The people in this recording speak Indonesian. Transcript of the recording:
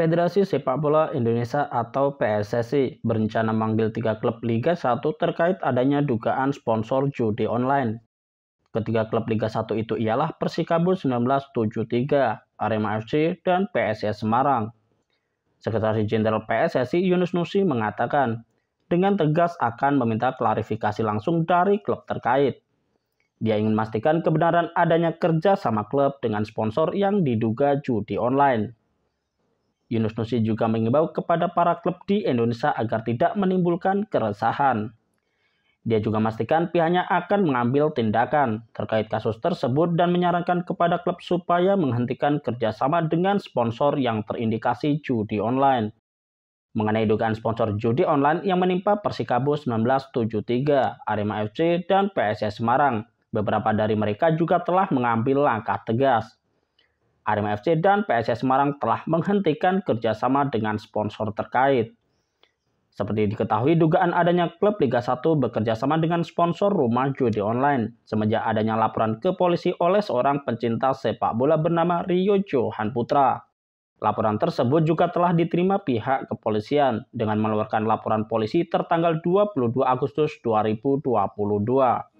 Federasi Sepak Bola Indonesia atau PSSI berencana memanggil tiga klub Liga 1 terkait adanya dugaan sponsor judi online. Ketiga klub Liga 1 itu ialah Persikabo 1973, Arema FC, dan PSS Semarang. Sekretaris Jenderal PSSI Yunus Nusi mengatakan, dengan tegas akan meminta klarifikasi langsung dari klub terkait. Dia ingin memastikan kebenaran adanya kerja sama klub dengan sponsor yang diduga judi online. Yunus Nusi juga mengimbau kepada para klub di Indonesia agar tidak menimbulkan keresahan. Dia juga memastikan pihaknya akan mengambil tindakan terkait kasus tersebut dan menyarankan kepada klub supaya menghentikan kerjasama dengan sponsor yang terindikasi judi online. Mengenai dugaan sponsor judi online yang menimpa Persikabo 1973, Arema FC, dan PSS Semarang, beberapa dari mereka juga telah mengambil langkah tegas. Arema FC dan PSS Semarang telah menghentikan kerjasama dengan sponsor terkait. Seperti diketahui, dugaan adanya klub Liga 1 bekerja sama dengan sponsor rumah judi online semenjak adanya laporan ke polisi oleh seorang pencinta sepak bola bernama Rio Johan Putra. Laporan tersebut juga telah diterima pihak kepolisian dengan mengeluarkan laporan polisi tertanggal 22 Agustus 2022.